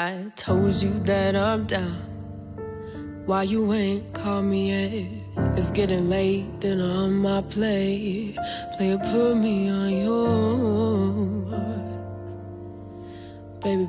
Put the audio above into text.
I told you that I'm down. Why you ain't call me yet? It's getting late, then on my play. Player, put me on yours. Baby.